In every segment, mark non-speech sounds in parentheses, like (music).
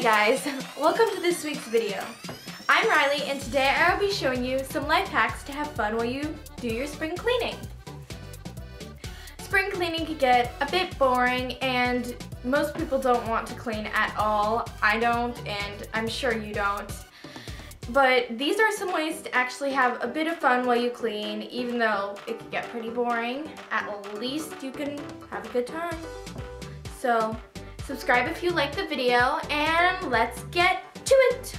Hey guys, (laughs) welcome to this week's video. I'm Riley and today I will be showing you some life hacks to have fun while you do your spring cleaning. Spring cleaning can get a bit boring and most people don't want to clean at all. I don't and I'm sure you don't. But these are some ways to actually have a bit of fun while you clean, even though it can get pretty boring. At least you can have a good time. So subscribe if you like the video, and let's get to it.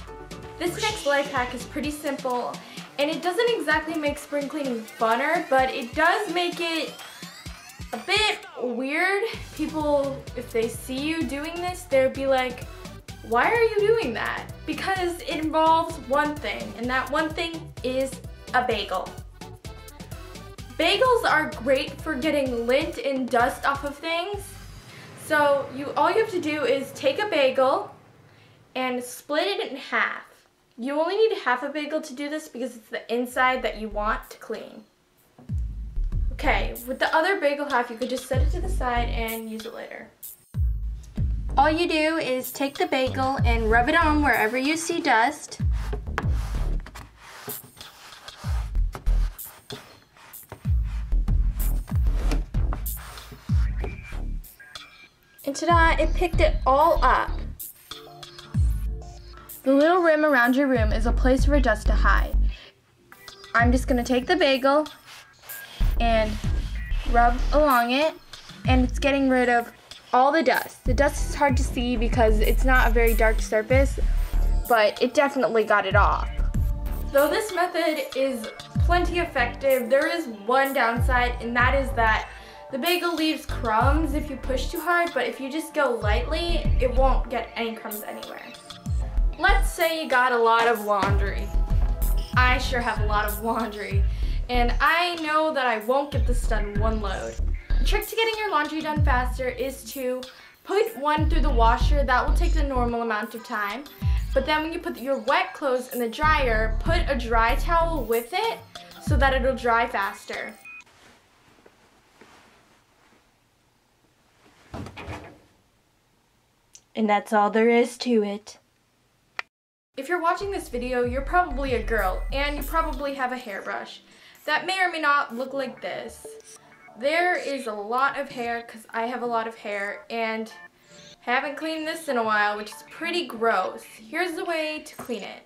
This next life hack is pretty simple, and it doesn't exactly make spring cleaning funner, but it does make it a bit weird. People, if they see you doing this, they'll be like, why are you doing that? Because it involves one thing, and that one thing is a bagel. Bagels are great for getting lint and dust off of things. So you all you have to do is take a bagel and split it in half. You only need half a bagel to do this because it's the inside that you want to clean. Okay, with the other bagel half, you could just set it to the side and use it later. All you do is take the bagel and rub it on wherever you see dust. And ta-da, it picked it all up. The little rim around your room is a place for dust to hide. I'm just gonna take the bagel and rub along it and it's getting rid of all the dust. The dust is hard to see because it's not a very dark surface, but it definitely got it off. Though this method is plenty effective, there is one downside and that is that the bagel leaves crumbs if you push too hard, but if you just go lightly, it won't get any crumbs anywhere. Let's say you got a lot of laundry. I sure have a lot of laundry, and I know that I won't get this done in one load. The trick to getting your laundry done faster is to put one through the washer. That will take the normal amount of time. But then when you put your wet clothes in the dryer, put a dry towel with it so that it'll dry faster. And that's all there is to it. If you're watching this video, you're probably a girl, and you probably have a hairbrush. That may or may not look like this. There is a lot of hair because I have a lot of hair and haven't cleaned this in a while, which is pretty gross. Here's the way to clean it.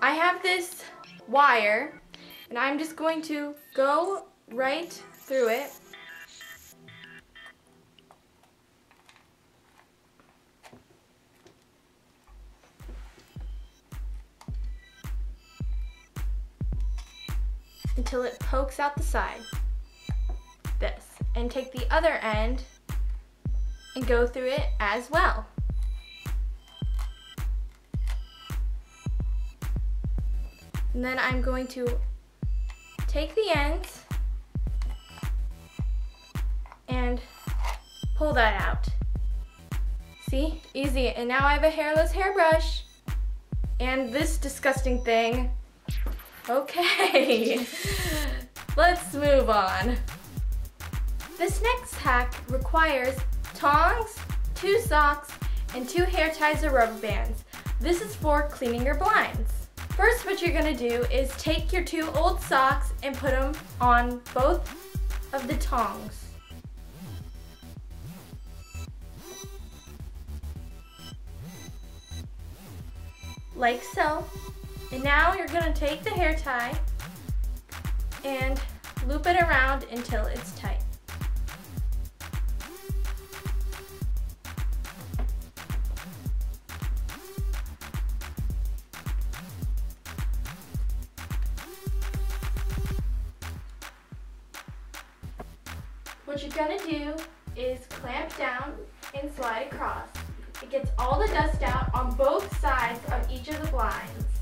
I have this wire and I'm just going to go right through it. Until it pokes out the side this and take the other end and go through it as well. And then I'm going to take the ends and pull that out. See, easy. And now I have a hairless hairbrush and this disgusting thing. Okay, let's move on. This next hack requires tongs, two socks, and two hair ties or rubber bands. This is for cleaning your blinds. First, what you're gonna do is take your two old socks and put them on both of the tongs. Like so. And now you're gonna take the hair tie and loop it around until it's tight. What you're gonna do is clamp down and slide across. It gets all the dust out on both sides of each of the blinds.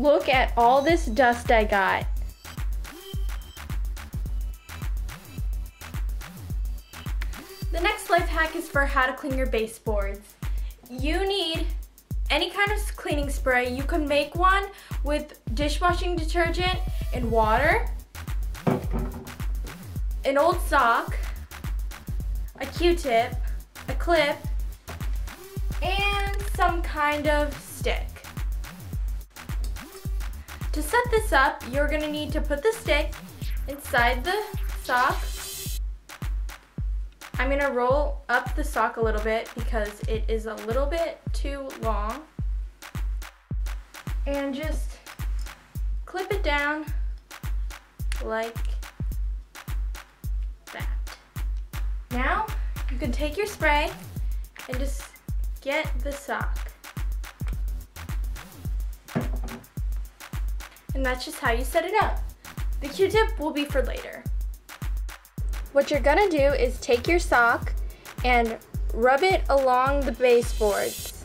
Look at all this dust I got. The next life hack is for how to clean your baseboards. You need any kind of cleaning spray. You can make one with dishwashing detergent and water. an old sock, a Q-tip, a clip, and some kind of stick. To set this up, you're gonna need to put the stick inside the sock. I'm gonna roll up the sock a little bit because it is a little bit too long. And just clip it down like that. Now, you can take your spray and just get the sock. And that's just how you set it up. The Q-tip will be for later. What you're gonna do is take your sock and rub it along the baseboards.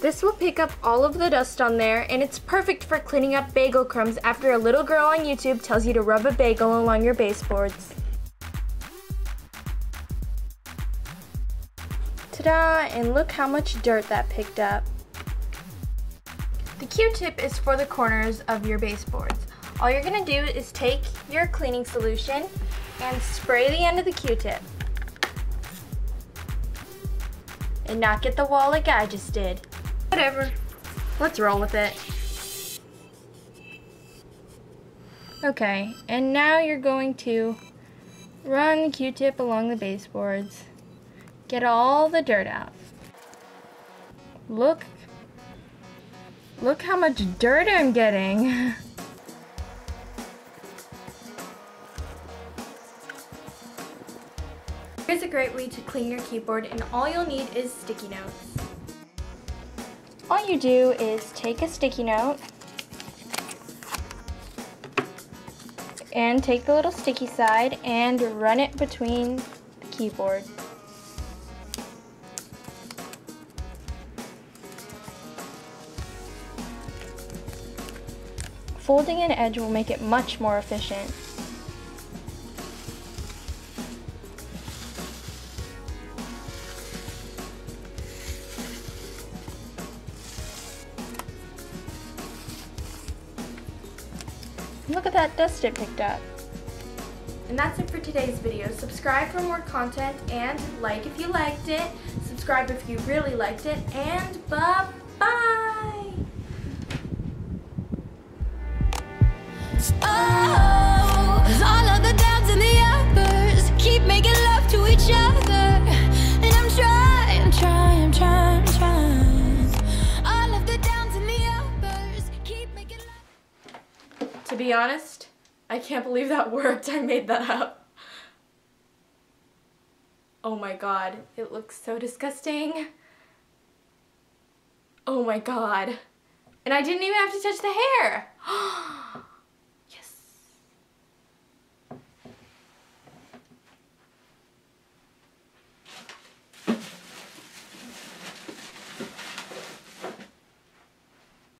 This will pick up all of the dust on there and it's perfect for cleaning up bagel crumbs after a little girl on YouTube tells you to rub a bagel along your baseboards. Ta-da! And look how much dirt that picked up. Q-tip is for the corners of your baseboards. All you're gonna do is take your cleaning solution and spray the end of the Q-tip. And not get the wall like I just did. Whatever, let's roll with it. Okay, and now you're going to run the Q-tip along the baseboards. Get all the dirt out. Look, look how much dirt I'm getting. Here's a great way to clean your keyboard and all you'll need is sticky notes. All you do is take a sticky note and take the little sticky side and run it between the keyboard. Folding an edge will make it much more efficient. Look at that dust it picked up. And that's it for today's video. Subscribe for more content and like if you liked it. Subscribe if you really liked it. And bye-bye! Be honest, I can't believe that (laughs) worked. I made that up. Oh my god, it looks so disgusting. Oh my god. And I didn't even have to touch the hair. (gasps) (gasps) Oh